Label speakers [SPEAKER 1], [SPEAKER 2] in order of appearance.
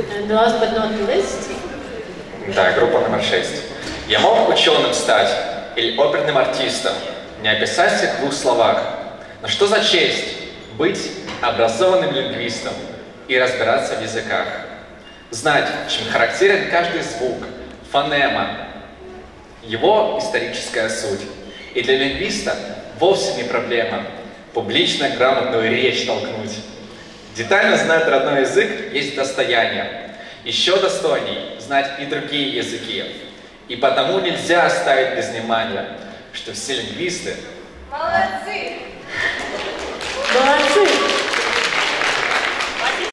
[SPEAKER 1] And last but not
[SPEAKER 2] Да, группа номер шесть. Я мог ученым стать или оперным артистом, не описать всех в двух словах. Но что за честь быть образованным лингвистом и разбираться в языках? Знать, чем характерен каждый звук, фонема, его историческая суть. И для лингвиста вовсе не проблема публично грамотную речь толкнуть. Детально знать родной язык есть достояние. Еще достойней знать и другие языки. И потому нельзя оставить без внимания, что все лингвисты
[SPEAKER 3] Молодцы!